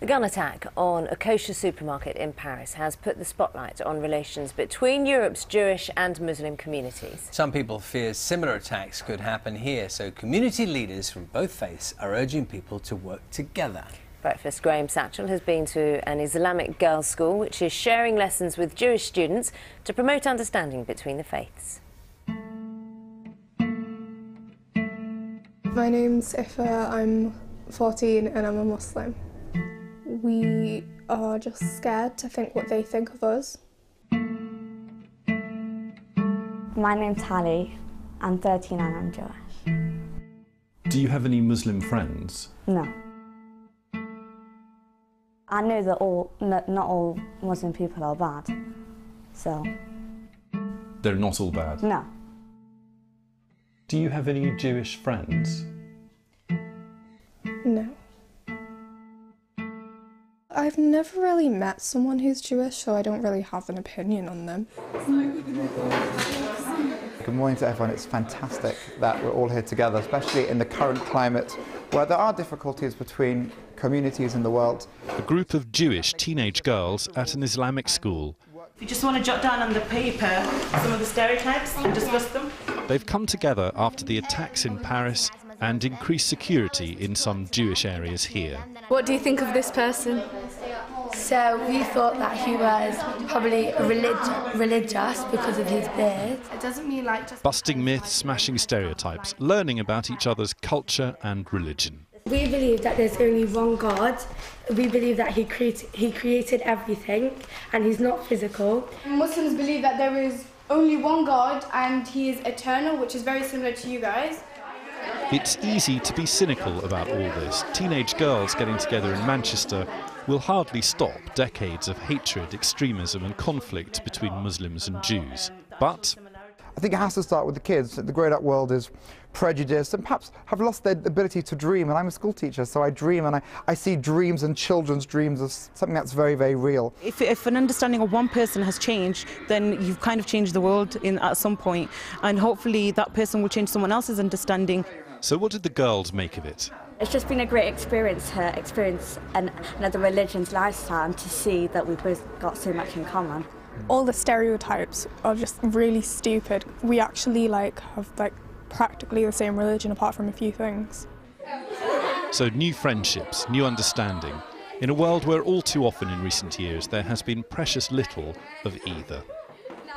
The gun attack on a kosher supermarket in Paris has put the spotlight on relations between Europe's Jewish and Muslim communities. Some people fear similar attacks could happen here, so community leaders from both faiths are urging people to work together. Breakfast Graham Satchell has been to an Islamic girls' school which is sharing lessons with Jewish students to promote understanding between the faiths. My name's Ifa, I'm 14 and I'm a Muslim. We are just scared to think what they think of us. My name's Hallie. I'm 13 and I'm Jewish. Do you have any Muslim friends? No. I know that all, no, not all Muslim people are bad, so They're not all bad. no. Do you have any Jewish friends? No. I've never really met someone who's Jewish, so I don't really have an opinion on them. Good morning to everyone. It's fantastic that we're all here together, especially in the current climate where there are difficulties between communities in the world. A group of Jewish teenage girls at an Islamic school. If You just want to jot down on the paper some of the stereotypes and discuss them. They've come together after the attacks in Paris and increased security in some Jewish areas here. What do you think of this person? So we thought that he was probably relig- religious because of his beard. It doesn't mean like just. Busting myths, smashing stereotypes, learning about each other's culture and religion. We believe that there's only one God. We believe that he, create- he created everything and he's not physical. Muslims believe that there is only one God and he is eternal, which is very similar to you guys. It's easy to be cynical about all this. Teenage girls getting together in Manchester will hardly stop decades of hatred, extremism, and conflict between Muslims and Jews. But I think it has to start with the kids. The grown up world is prejudiced and perhaps have lost their ability to dream. And I'm a school teacher, so I dream and I, I see dreams and children's dreams as something that's very, very real. If, if an understanding of one person has changed, then you've kind of changed the world in, at some point, and hopefully that person will change someone else's understanding. so, what did the girls make of it? It's just been a great experience to experience an, another religion's lifestyle and to see that we've both got so much in common. All the stereotypes are just really stupid. We actually like have like practically the same religion apart from a few things. So, new friendships, new understanding, in a world where all too often in recent years there has been precious little of either.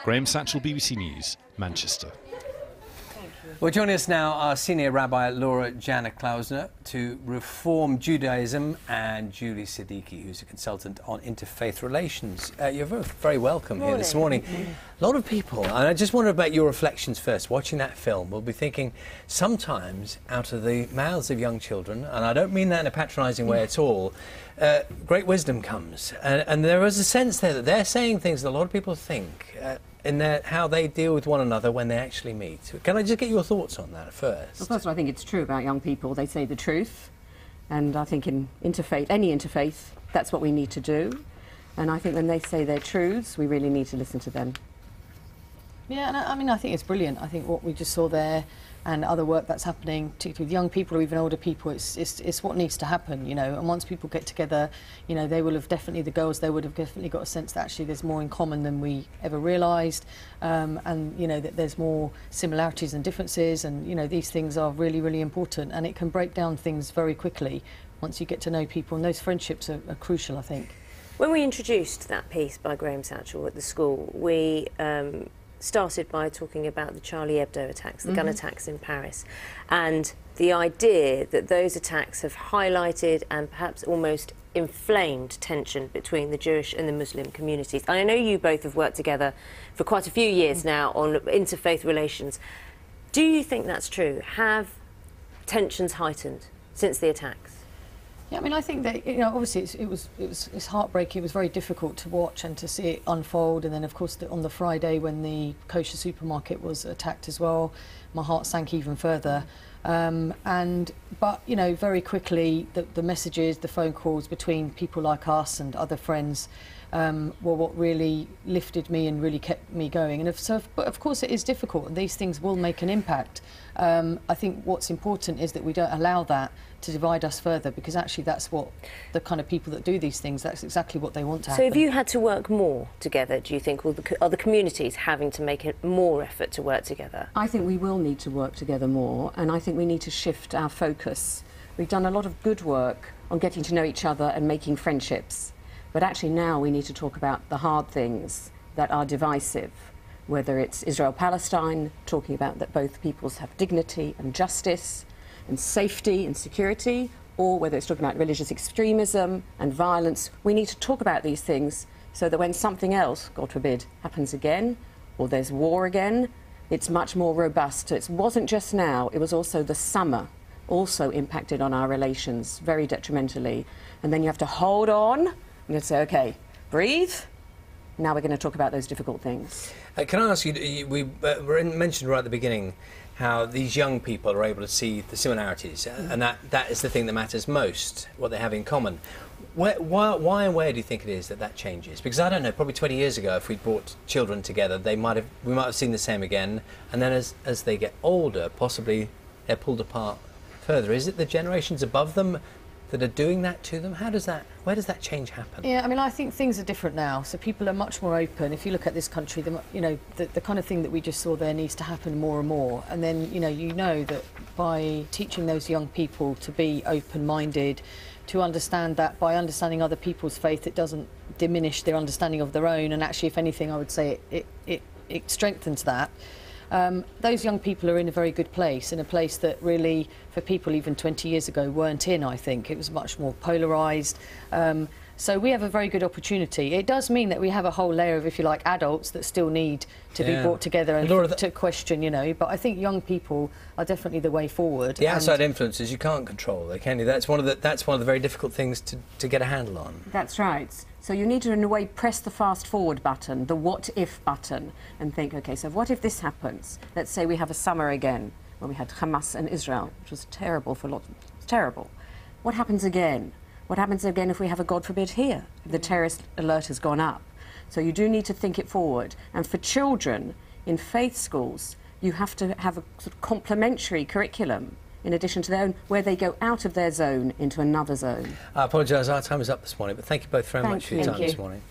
Graham Satchell, BBC News, Manchester. Well, joining us now are Senior Rabbi Laura Janner-Klausner to Reform Judaism and Julie Siddiqi, who's a consultant on interfaith relations. Uh, you're both very welcome here this morning. A lot of people, and I just wonder about your reflections first, watching that film, will be thinking sometimes out of the mouths of young children, and I don't mean that in a patronising way at all, uh, great wisdom comes. And, and there is a sense there that they're saying things that a lot of people think. Uh, in their, how they deal with one another when they actually meet. Can I just get your thoughts on that first? Of course, I think it's true about young people. They say the truth. And I think in interfaith, any interfaith, that's what we need to do. And I think when they say their truths, we really need to listen to them. Yeah, and I, I mean, I think it's brilliant. I think what we just saw there and other work that's happening, particularly with young people or even older people, it's, it's, it's what needs to happen, you know. And once people get together, you know, they will have definitely, the girls, they would have definitely got a sense that actually there's more in common than we ever realised. Um, and, you know, that there's more similarities and differences. And, you know, these things are really, really important. And it can break down things very quickly once you get to know people. And those friendships are, are crucial, I think. When we introduced that piece by Graham Satchell at the school, we um, started by talking about the Charlie Hebdo attacks, the gun Mhm. attacks in Paris, and the idea that those attacks have highlighted and perhaps almost inflamed tension between the Jewish and the Muslim communities. And I know you both have worked together for quite a few years now on interfaith relations. Do you think that's true? Have tensions heightened since the attacks? Yeah, I mean, I think that you know, obviously, it was it was it's heartbreaking. It was very difficult to watch and to see it unfold. And then, of course, the, on the Friday when the kosher supermarket was attacked as well, my heart sank even further. Um, and but you know very quickly the, the messages the phone calls between people like us and other friends um, were what really lifted me and really kept me going and if, so but of course it is difficult and these things will make an impact um, I think what's important is that we don't allow that to divide us further because actually that's what the kind of people that do these things that's exactly what they want to happen. So happen have you had to work more together, do you think, or the, are the communities having to make it more effort to work together? I think we will need to work together more, and I think we need to shift our focus. We've done a lot of good work on getting to know each other and making friendships, but actually now we need to talk about the hard things that are divisive, whether it's Israel Palestine, talking about that both peoples have dignity and justice and safety and security, or whether it's talking about religious extremism and violence. We need to talk about these things so that when something else, God forbid, happens again, or there's war again, it's much more robust. It wasn't just now, it was also the summer, also impacted on our relations very detrimentally. And then you have to hold on and say, okay, breathe. Now we're going to talk about those difficult things. Uh, can I ask you, you we uh, mentioned right at the beginning how these young people are able to see the similarities, uh, and that, that is the thing that matters most, what they have in common. Where, why, why and where do you think it is that that changes? Because I don't know, probably 20 years ago, if we'd brought children together, they might have, we might have seen the same again, and then as, as they get older, possibly they're pulled apart further. Is it the generations above them that are doing that to them? How does that, where does that change happen? Yeah, I mean, I think things are different now. So people are much more open. If you look at this country, the, you know, the, the kind of thing that we just saw there needs to happen more and more. And then, you know, you know that by teaching those young people to be open-minded, to understand that by understanding other people's faith, it doesn't diminish their understanding of their own. And actually, if anything, I would say it, it, it, it strengthens that. Um, those young people are in a very good place, in a place that really, for people even 20 years ago, weren't in, I think. It was much more polarised. Um, so we have a very good opportunity. It does mean that we have a whole layer of, if you like, adults that still need to Yeah. be brought together and Laura, to question, you know. But I think young people are definitely the way forward. The outside influences you can't control, though, can you? That's one of the that's one of the very difficult things to, to get a handle on. That's right. So you need to, in a way, press the fast forward button, the what if button, and think, okay, so what if this happens? Let's say we have a summer again when we had Hamas and Israel, which was terrible for lots. Terrible. What happens again? What happens again if we have a God forbid here? If the terrorist alert has gone up. So you do need to think it forward. And for children in faith schools, you have to have a sort of complementary curriculum in addition to their own, where they go out of their zone into another zone. I apologise, our time is up this morning, but thank you both very Thank much for your you. time Thank this morning.